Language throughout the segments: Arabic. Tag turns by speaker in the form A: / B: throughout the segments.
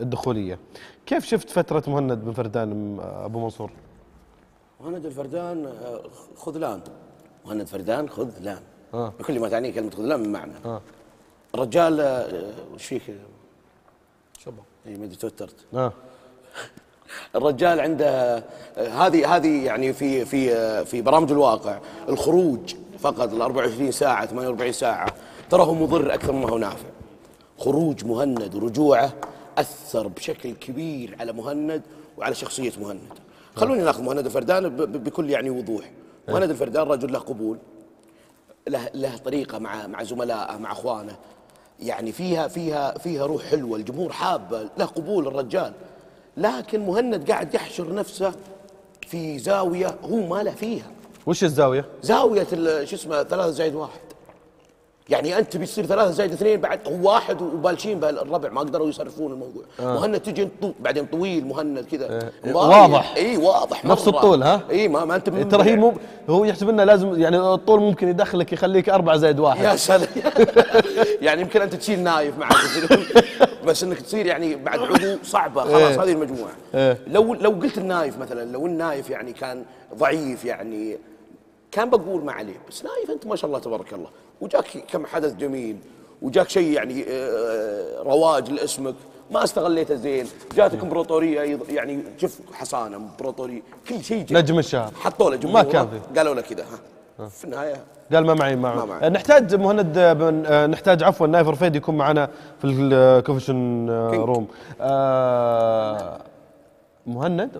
A: الدخولية. كيف شفت فترة مهند بن فردان أبو منصور؟
B: مهند الفردان آه، خذلان مهند فردان خذلان
A: آه.
B: بكل ما تعنيه كلمة خذلان من معنى.
A: آه.
B: الرجال آه، وش فيك؟
C: شبه.
B: إي ما أدري توترت.
A: آه.
B: الرجال عنده هذه هذه يعني في في في برامج الواقع الخروج فقط ال 24 ساعة 48 ساعة. ترى هو مضر أكثر مما هو نافع. خروج مهند ورجوعه اثر بشكل كبير على مهند وعلى شخصية مهند. خلوني ناخذ مهند الفردان بكل يعني وضوح. مهند الفردان رجل له قبول له له طريقة مع مع زملائه مع أخوانه. يعني فيها فيها فيها روح حلوة الجمهور حابه له قبول الرجال. لكن مهند قاعد يحشر نفسه في زاوية هو ما له فيها.
A: وش
B: الزاوية؟ زاوية شو اسمه ثلاثة زائد واحد. يعني أنت بيصير ثلاثة زائد اثنين بعد هو واحد وبالشين بالربع ما قدروا يصرفون الموضوع آه. مهند تجي طو بعدين طويل مهند كذا
A: آه. واضح.
B: إي واضح
A: نفس
B: مرة.
A: الطول، ها؟
B: إي ما, ما أنت من-
A: ترى هي مو هو يحسب إنه لازم يعني الطول ممكن يدخلك يخليك أربعة زائد واحد
B: يا سلام يعني يمكن أنت تشيل نايف معك بس إنك تصير يعني بعد عضو صعبة خلاص
A: إيه.
B: هذه المجموعة
A: إيه.
B: لو لو قلت النايف مثلا لو النايف يعني كان ضعيف يعني كان بقول ما عليه بس نايف انت ما شاء الله تبارك الله. وجاك كم حدث جميل وجاك شيء يعني آه، رواج لاسمك. ما استغليته زين. جاتك امبراطوريه يعني شوف حصانة امبراطوريه كل شيء جميل.
A: نجم الشهر.
B: حطوا له
A: ما كان فيه.
B: قالوا له كذا ها. في النهاية
A: قال ما معي
B: ما
A: معه
B: معي.
A: نحتاج مهند بن آه، نحتاج عفوا نايف رفيد يكون معنا في الكوفيشن. روم. آه، مهند؟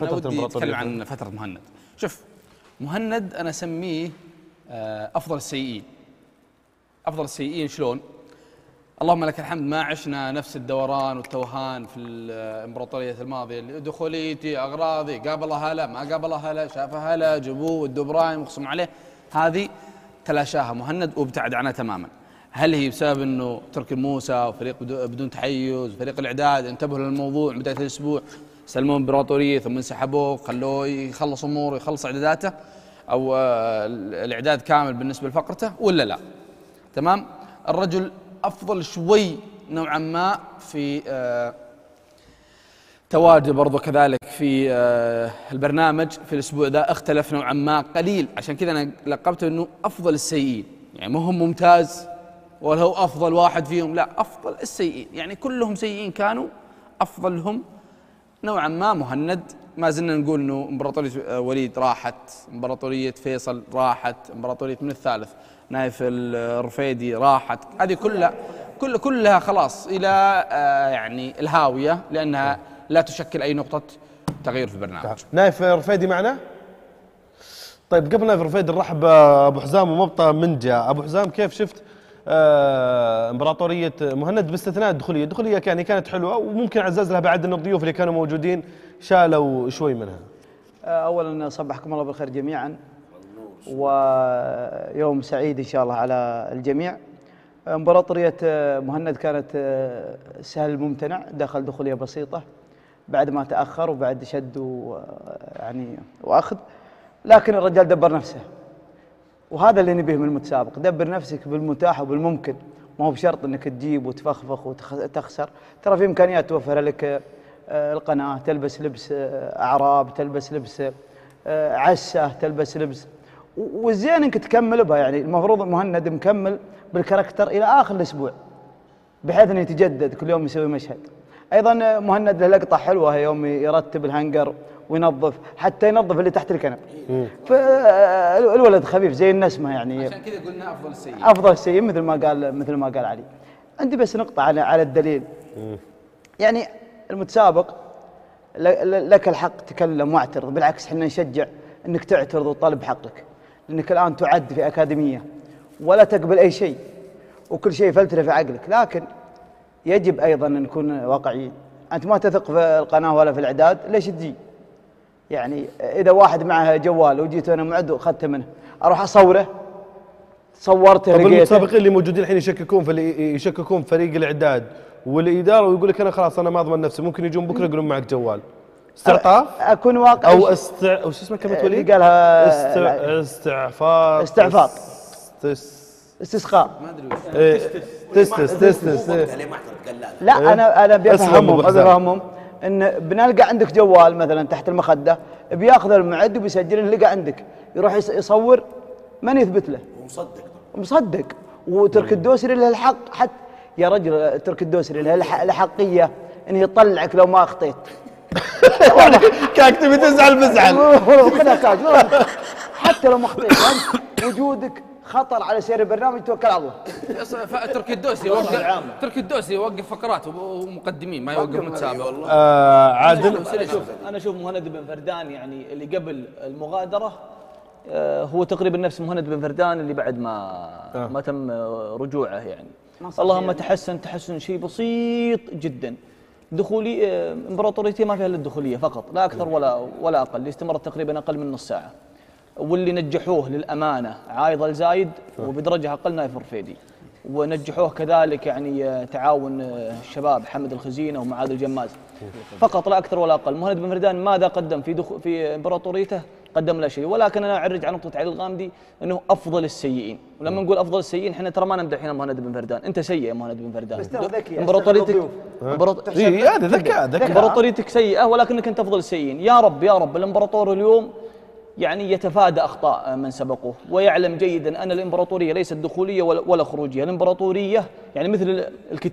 A: فترة
C: ودي
A: الامبراطوريه
C: أتكلم عن فترة مهند. شوف مهند أنا أسميه آه، أفضل السيئين. أفضل السيئين شلون؟ اللهم لك الحمد ما عشنا نفس الدوران والتوهان في الامبراطوريه الماضية. اللي دخوليتي أغراضي قابل هلا ما قابل هلا شاف هلا ودوا إبراهيم وخصم عليه. هذه تلاشاها مهند وابتعد عنها تماما. هل هي بسبب إنه ترك الموسى وفريق بدو- بدون تحيز وفريق الإعداد انتبهوا للموضوع بداية الأسبوع سلموا إمبراطورية ثم انسحبوه خلوه يخلص أموره يخلص إعداداته؟ أو آه، الإعداد كامل بالنسبة لفقرته ولا لا؟ تمام؟ الرجل أفضل شوي نوعا ما في آه تواجد برضو كذلك في آه البرنامج في الأسبوع ذا اختلف نوعا ما قليل. عشان كذا أنا لقبته إنه أفضل السيئين. يعني ما هم ممتاز ولا هو أفضل واحد فيهم لا أفضل السيئين. يعني كلهم سيئين كانوا أفضلهم نوعا ما مهند ما زلنا نقول إنه إمبراطورية آه، وليد راحت إمبراطورية فيصل راحت إمبراطورية من الثالث نايف الرفيدي راحت. هذه كلها كل كلها خلاص إلى آه، يعني الهاوية لأنها لا تشكل أي نقطة تغيير في البرنامج.
A: نايف رفيدي معنا؟ طيب قبل نايف رفيدي نرحب بأبو حزام ومبطى منجا. أبو حزام كيف شفت امبراطورية مهند باستثناء الدخولية. الدخولية يعني كانت حلوة وممكن عزز لها بعد ان الضيوف اللي كانوا موجودين شالوا شوي منها.
D: اولا صبحكم الله بالخير جميعا ويوم سعيد إن شاء الله على الجميع. امبراطورية مهند كانت سهل ممتنع دخل دخولية بسيطة بعد ما تأخر وبعد شد و يعني وأخذ. لكن الرجال دبر نفسه. وهذا اللي نبيه من المتسابق. دبر نفسك بالمتاح وبالممكن. ما هو بشرط إنك تجيب وتفخفخ وتخسر. ترى في إمكانيات توفر لك آه، القناة تلبس لبس آه، أعراب تلبس لبس آه، عسة تلبس لبس. والزين إنك تكمل بها. يعني المفروض مهند مكمل بالكاركتر إلى آخر الأسبوع بحيث إنه يتجدد كل يوم يسوي مشهد. أيضا مهند له لقطة حلوة يوم يرتب الهنجر وينظف حتى ينظف اللي تحت الكنب. فالولد خفيف زي النسمه يعني.
C: عشان كذا قلنا أفضل السيئين
D: أفضل شيء مثل ما قال مثل ما قال علي. عندي بس نقطة على على الدليل. يعني المتسابق لك الحق تكلم واعترض بالعكس إحنا نشجع إنك تعترض وتطالب حقك لأنك الآن تعد في أكاديمية ولا تقبل أي شيء وكل شيء فلتره في عقلك. لكن يجب أيضا أن نكون واقعيين. أنت ما تثق في القناة ولا في الإعداد ليش تجي؟ يعني إذا واحد معه جوال وجيت أنا معد وأخذته منه أروح أصوره؟ صورته
A: طب المتسابقين اللي موجودين الحين يشككون في يشككون فريق الإعداد والإدارة ويقول لك أنا خلاص أنا ما أضمن نفسي ممكن يجون بكرة يقولون معك جوال. استعطاف؟
D: أكون واقعي.
A: أو استع أو شو اسمه
D: كلمة
A: وليد؟
D: قالها
A: استع... استعفاف.
D: استعفاف.
A: است...
D: استسقاء
C: ما أدري
A: إيه، تستس تستس
B: لا
A: إيه؟ أنا
D: أنا
A: حسام.
D: افهمهم إن بنلقى عندك جوال مثلا تحت المخدة بياخذ المعد وبيسجل لقى عندك. يروح يص- يصور من يثبت له؟
B: ومصدق.
D: مصدق. وترك الدوسري له الحق حتى يا رجل ترك الدوسري له الح- الحقيه انه يطلعك لو ما أخطيت.
A: كاك تبي تزعل بزعل.
D: حتى لو ما أخطيت وجودك خطر على سير البرنامج توكل على الله.
C: يص- ف- ترك الدوسي يوقف ترك الدوسي يوقف فقرات ومقدمين ما يوقف متسابق
A: آه عادل؟
E: أنا أشوف أنا أشوف مهند بن فردان يعني اللي قبل المغادرة آه، هو تقريبا نفس مهند بن فردان اللي بعد ما ما تم آه، رجوعه يعني. اللهم تحسن تحسن شيء بسيط جدا. دخولي آه، إمبراطوريتي ما فيها إلا الدخولية فقط لا أكثر ولا ولا أقل. اللي استمرت تقريبا أقل من نص ساعة. واللي نجحوه للأمانة. عايض الزايد وبدرجة أقل نايف الرفيدي. ونجحوه كذلك يعني آه، تعاون آه، الشباب حمد الخزينة ومعاذ الجماز. فقط لا أكثر ولا أقل. مهند بن فردان ماذا قدم في دخو في إمبراطوريته؟ قدم لا شيء. ولكن أنا أعرج على نقطة علي الغامدي إنه أفضل السيئين. ولما نقول أفضل السيئين إحنا ترى ما نمدح هنا مهند بن فردان. أنت سيء يا مهند بن فردان.
D: بس ترى ذكي،
E: إمبراطوريتك
D: أستغل
E: إمبراط-
A: اي هذا ذكاء ذكاء.
E: إمبراطوريتك سيئة ولكنك أنت أفضل السيئين. يا رب يا رب. الإمبراطور اليوم يعني يتفادى أخطاء من سبقوه ويعلم جيدا أن الإمبراطورية ليست دخولية ولا خروجية الإمبراطورية يعني مثل الكتاب